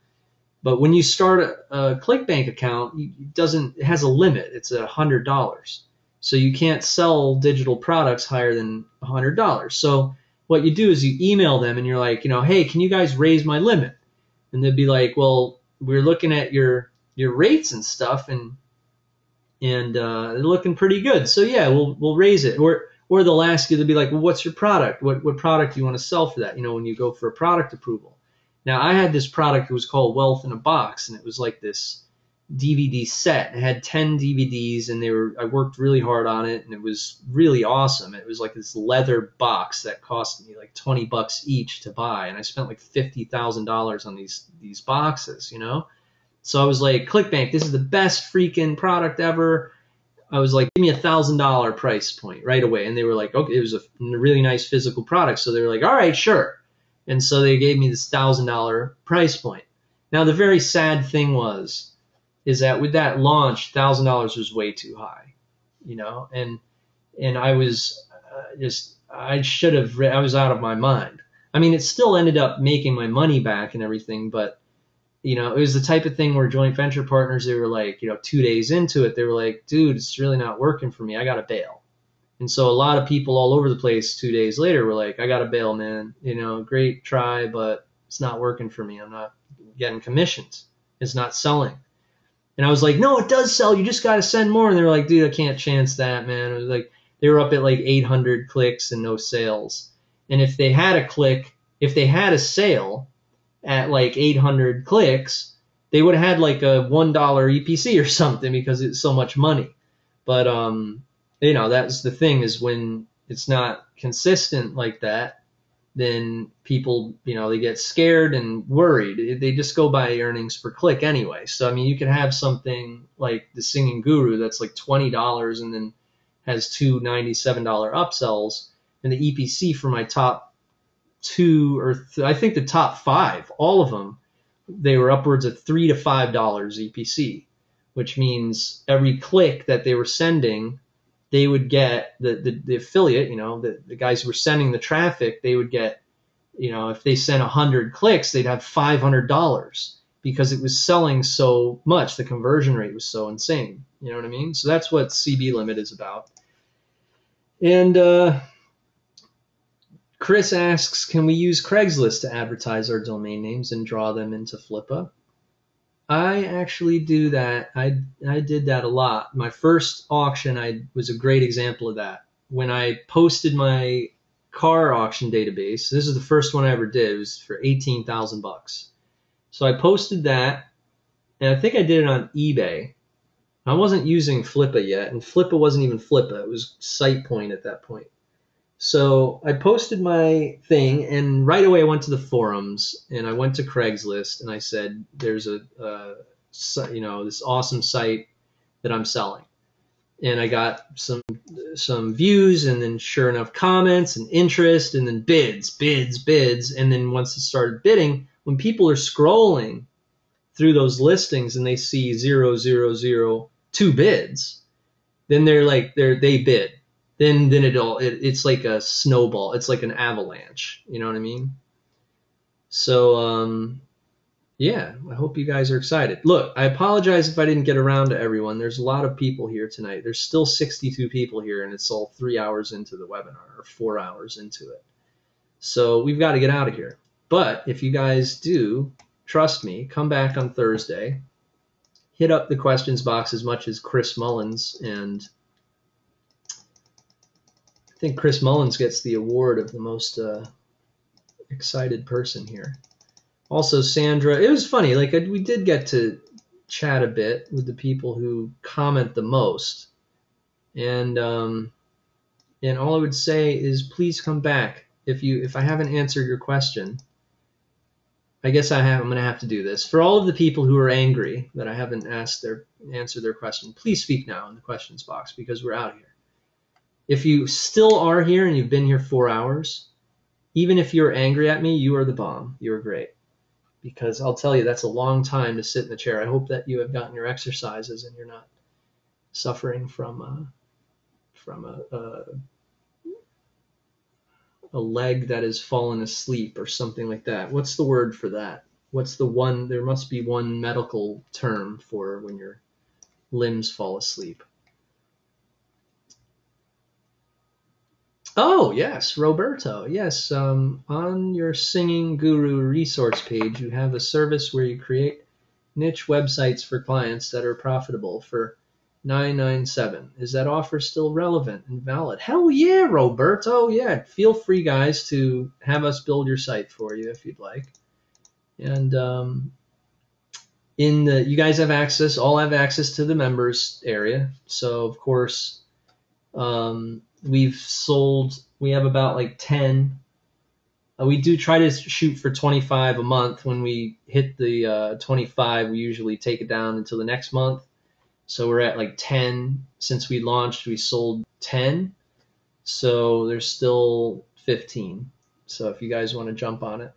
But when you start a, a ClickBank account, it doesn't it has a limit. It's a hundred dollars, so you can't sell digital products higher than a hundred dollars. So what you do is you email them and you're like, you know, hey, can you guys raise my limit? And they'd be like, well, we're looking at your your rates and stuff, and and uh, they're looking pretty good. So yeah, we'll we'll raise it. Or or they'll ask you, they'll be like, well, what's your product? What what product do you want to sell for that? You know, when you go for a product approval. Now I had this product it was called Wealth in a Box, and it was like this DVD set. It had 10 DVDs and they were I worked really hard on it and it was really awesome. It was like this leather box that cost me like 20 bucks each to buy and I spent like $50,000 on these these boxes, you know? So I was like, ClickBank, this is the best freaking product ever. I was like, give me a thousand dollar price point right away. And they were like, okay, it was a really nice physical product. So they were like, all right, sure. And so they gave me this thousand dollar price point. Now the very sad thing was is that with that launch, thousand dollars was way too high, you know, and and I was uh, just I should have I was out of my mind. I mean, it still ended up making my money back and everything, but you know, it was the type of thing where joint venture partners they were like, you know, two days into it, they were like, dude, it's really not working for me. I got to bail. And so a lot of people all over the place two days later were like, I got to bail, man. You know, great try, but it's not working for me. I'm not getting commissions. It's not selling. And I was like, no, it does sell. You just got to send more. And they were like, dude, I can't chance that, man. It was like they were up at like 800 clicks and no sales. And if they had a click, if they had a sale at like 800 clicks, they would have had like a $1 EPC or something because it's so much money. But, um, you know, that's the thing is when it's not consistent like that, then people, you know, they get scared and worried. They just go by earnings per click anyway. So, I mean, you could have something like the Singing Guru that's like $20 and then has two $97 upsells. And the EPC for my top two, or th- I think the top five, all of them, they were upwards of three to $5 EPC, which means every click that they were sending they would get the, the, the affiliate, you know, the, the guys who were sending the traffic, they would get, you know, if they sent 100 clicks, they'd have $500 because it was selling so much. The conversion rate was so insane. You know what I mean? So that's what CB limit is about. And uh, Chris asks, can we use Craigslist to advertise our domain names and draw them into Flippa? I actually do that. I I did that a lot. My first auction, I was a great example of that. When I posted my car auction database, this is the first one I ever did. It was for eighteen thousand bucks. So I posted that, and I think I did it on eBay. I wasn't using Flippa yet, and Flippa wasn't even Flippa. It was SitePoint at that point. So I posted my thing, and right away I went to the forums and I went to Craigslist and I said, "There's a, uh, you know, this awesome site that I'm selling." And I got some some views, and then sure enough, comments and interest, and then bids, bids, bids, and then once it started bidding, when people are scrolling through those listings and they see zero, zero, zero, two bids, then they're like they're they bid then then it'll it, it's like a snowball. It's like an avalanche. You know what I mean? So um, yeah, I hope you guys are excited. Look, I apologize if I didn't get around to everyone. There's a lot of people here tonight. There's still 62 people here, and it's all three hours into the webinar or four hours into it. So we've got to get out of here. But if you guys do, trust me, come back on Thursday. Hit up the questions box as much as Chris Mullins and think Chris Mullins gets the award of the most uh, excited person here. Also, Sandra, it was funny. Like we did get to chat a bit with the people who comment the most, and um, and all I would say is please come back if you if I haven't answered your question. I guess I have. I'm going to have to do this for all of the people who are angry that I haven't asked their answer their question. Please speak now in the questions box because we're out here if you still are here and you've been here four hours, even if you're angry at me, you are the bomb. You're great. Because I'll tell you, that's a long time to sit in the chair. I hope that you have gotten your exercises and you're not suffering from a, from a, a, a leg that has fallen asleep or something like that. What's the word for that? What's the one? There must be one medical term for when your limbs fall asleep. Oh, yes, Roberto. Yes, um, on your Singing Guru resource page, you have a service where you create niche websites for clients that are profitable for 997. Is that offer still relevant and valid? Hell yeah, Roberto. Yeah, feel free, guys, to have us build your site for you if you'd like. And um, in the, you guys have access, all have access to the members area. So, of course, um, we've sold, we have about like 10. Uh, we do try to shoot for 25 a month. When we hit the uh, 25, we usually take it down until the next month so we're at like 10 since we launched. We sold 10. So there's still 15. So if you guys want to jump on it,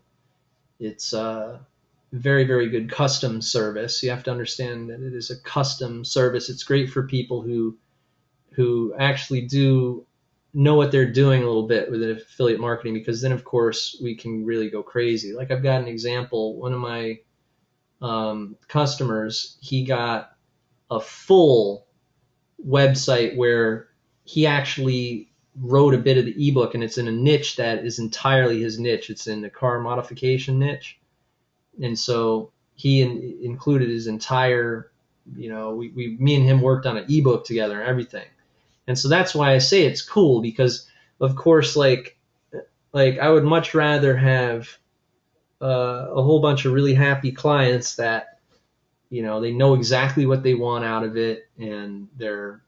it's a very, very good custom service. You have to understand that it is a custom service. It's great for people who who actually do know what they're doing a little bit with affiliate marketing because then of course we can really go crazy. Like I've got an example. One of my um, customers, he got a full website where he actually wrote a bit of the ebook and it's in a niche that is entirely his niche. It's in the car modification niche. And so he in, included his entire, you know, we, we, me and him worked on an ebook together and everything. And so that's why I say it's cool because of course, like, like I would much rather have uh, a whole bunch of really happy clients that you know they know exactly what they want out of it and they're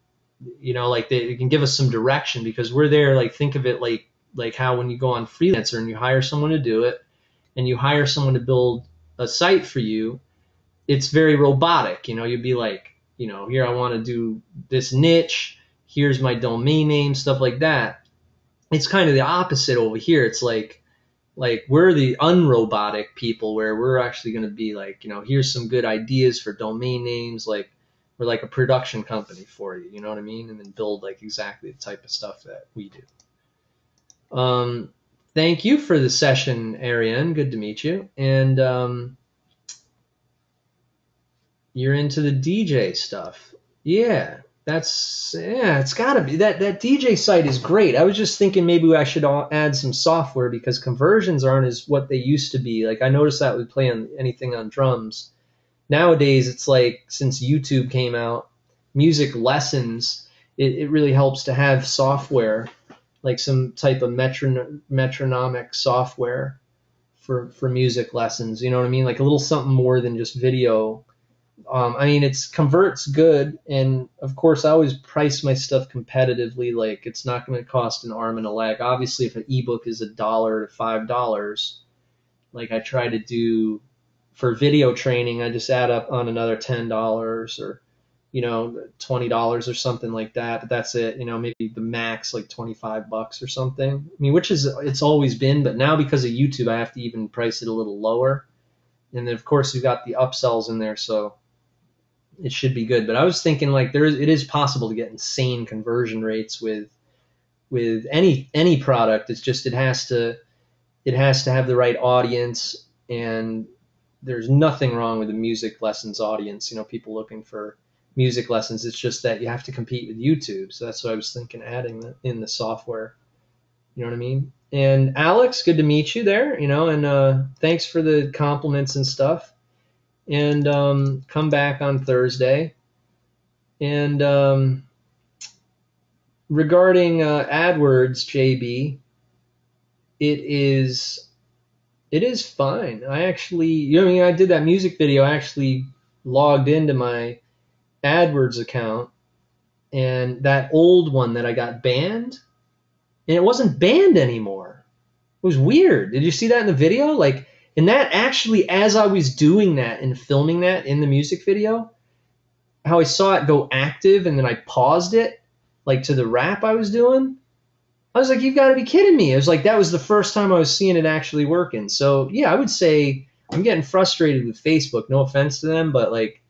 you know like they, they, can give us some direction because we're there like think of it like like how when you go on freelancer and you hire someone to do it and you hire someone to build a site for you it's very robotic. You know you'd be like you know here i want to do this niche here's my domain name stuff like that. It's kind of the opposite over here. It's like like we're the unrobotic people where we're actually going to be like you know here's some good ideas for domain names like we're like a production company for you you know what i mean? And then build like exactly the type of stuff that we do. Um, thank you for the session ariane. Good to meet you. And um, you're into the dj stuff. Yeah that's yeah, it's got to be that that DJ site is great. I was just thinking maybe I should add some software because conversions aren't as what they used to be. Like I noticed that with playing anything on drums. Nowadays, it's like since YouTube came out, music lessons. It, it really helps to have software, like some type of metron- metronomic software for for music lessons. You know what I mean? Like a little something more than just video um, I mean, it's converts good, and of course, I always price my stuff competitively. Like, it's not going to cost an arm and a leg. Obviously, if an ebook is a dollar to five dollars, like I try to do for video training, I just add up on another ten dollars or you know twenty dollars or something like that. But that's it. You know, maybe the max like twenty five bucks or something. I mean, which is it's always been, but now because of YouTube, I have to even price it a little lower. And then of course we've got the upsells in there, so it should be good. But I was thinking like there is it is possible to get insane conversion rates with with any any product. It's just it has to it has to have the right audience and there's nothing wrong with the music lessons audience. You know, people looking for music lessons. It's just that you have to compete with YouTube. So that's what I was thinking adding the, in the software. You know what I mean? And Alex, good to meet you there. You know, and uh, thanks for the compliments and stuff and um, come back on Thursday. And um, regarding uh, AdWords, JB, it is it is fine. I actually, you know, I, mean, I did that music video. I actually logged into my AdWords account, and that old one that I got banned, and it wasn't banned anymore. It was weird. Did you see that in the video? Like and that actually, as I was doing that and filming that in the music video, how I saw it go active and then I paused it, like to the rap I was doing, I was like, you've got to be kidding me. It was like, that was the first time I was seeing it actually working. So, yeah, I would say I'm getting frustrated with Facebook. No offense to them, but like,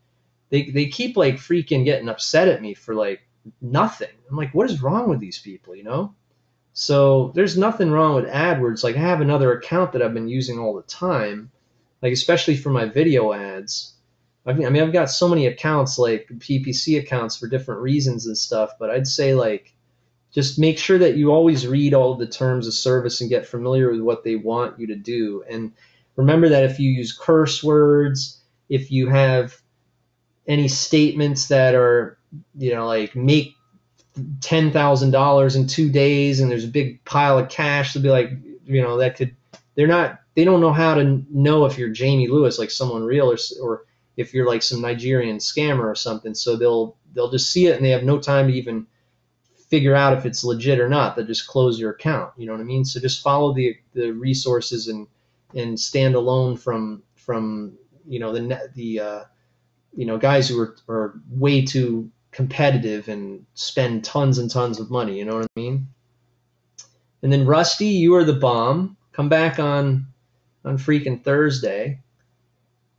they, they keep like freaking getting upset at me for like nothing. I'm like, what is wrong with these people, you know? So there's nothing wrong with AdWords. Like I have another account that I've been using all the time, like especially for my video ads. I mean, I mean, I've got so many accounts, like PPC accounts for different reasons and stuff. But I'd say like just make sure that you always read all the terms of service and get familiar with what they want you to do. And remember that if you use curse words, if you have any statements that are, you know, like make ten thousand dollars in two days and there's a big pile of cash, they'll be like, you know, that could they're not they don't know how to know if you're Jamie Lewis, like someone real, or or if you're like some Nigerian scammer or something. So they'll they'll just see it and they have no time to even figure out if it's legit or not. They'll just close your account. You know what I mean? So just follow the the resources and and stand alone from from you know the the uh, you know guys who are, are way too competitive and spend tons and tons of money. You know what I mean? And then Rusty, you are the bomb. Come back on on freaking Thursday.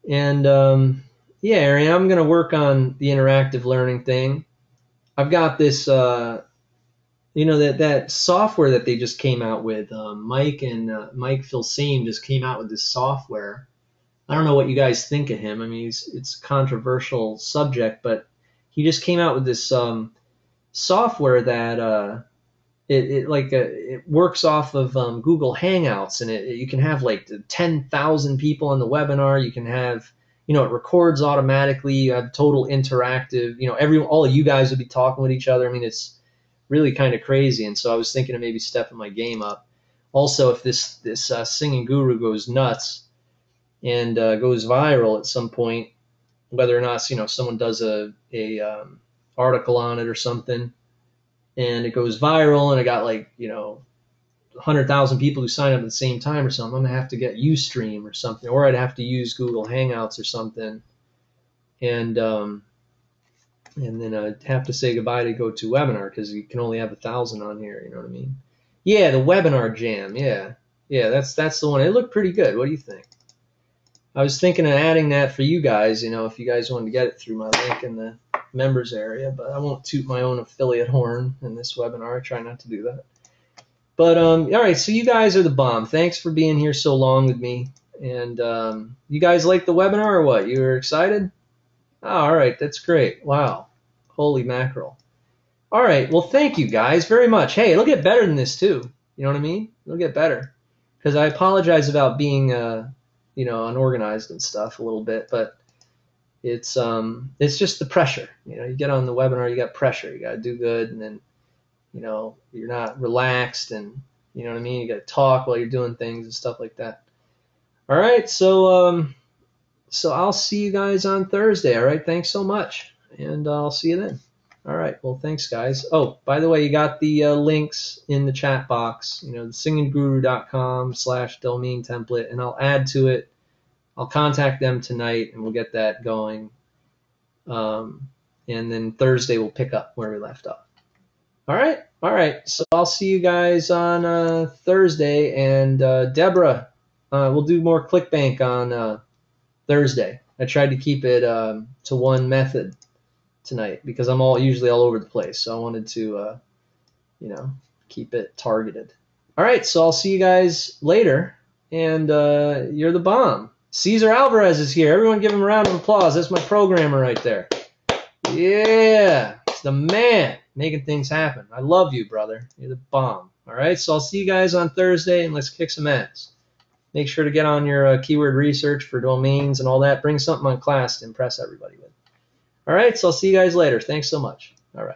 And um, yeah, Arian, I'm gonna work on the interactive learning thing. I've got this, uh, you know, that that software that they just came out with. Um, Mike and uh, Mike Filsaime just came out with this software. I don't know what you guys think of him. I mean, it's a controversial subject, but he just came out with this um, software that uh, it, it like uh, it works off of um, Google Hangouts, and it, you can have like ten thousand people in the webinar. You can have you know it records automatically. You have total interactive. You know, every all of you guys would be talking with each other. I mean, it's really kind of crazy. And so I was thinking of maybe stepping my game up. Also, if this this uh, singing guru goes nuts and uh, goes viral at some point, whether or not you know someone does a a um, article on it or something and it goes viral and I got like, you know, 100,000 people who sign up at the same time or something, I'm going to have to get Ustream or something, or I'd have to use Google Hangouts or something. And, um, and then I'd have to say goodbye to go to webinar because you can only have a thousand on here. You know what I mean? Yeah, the webinar jam. Yeah, yeah, that's that's the one. It looked pretty good. What do you think? I was thinking of adding that for you guys. You know, if you guys wanted to get it through my link in the members area, but I won't toot my own affiliate horn in this webinar. I try not to do that. But um, all right, so you guys are the bomb. Thanks for being here so long with me. And um, you guys like the webinar or what? You were excited? Oh, all right, that's great. Wow, holy mackerel. All right, well, thank you guys very much. Hey, it'll get better than this too. You know what I mean? It'll get better. Because I apologize about being, uh, you know, unorganized and stuff a little bit, but it's um it's just the pressure. You know, you get on the webinar, you got pressure. You got to do good, and then you know you're not relaxed, and you know what I mean. You got to talk while you're doing things and stuff like that. All right, so um, so I'll see you guys on Thursday. All right, thanks so much, and I'll see you then. All right, well, thanks, guys. Oh, by the way, you got the uh, links in the chat box. You know, the singingguru.com slash domain template, and I'll add to it I'll contact them tonight and we'll get that going. Um, and then Thursday we'll pick up where we left off. All right, all right. So I'll see you guys on uh, Thursday, and uh, Deborah, uh, we'll do more ClickBank on uh, Thursday. I tried to keep it um, to one method tonight because I'm all usually all over the place, so I wanted to, uh, you know, keep it targeted. All right, so I'll see you guys later, and uh, you're the bomb. Cesar Alvarez is here. Everyone give him a round of applause. That's my programmer right there. Yeah, it's the man making things happen. I love you, brother. You're the bomb. All right, so I'll see you guys on Thursday and let's kick some ass. Make sure to get on your uh, keyword research for domains and all that. Bring something on class to impress everybody with. All right, so I'll see you guys later. Thanks so much. All right.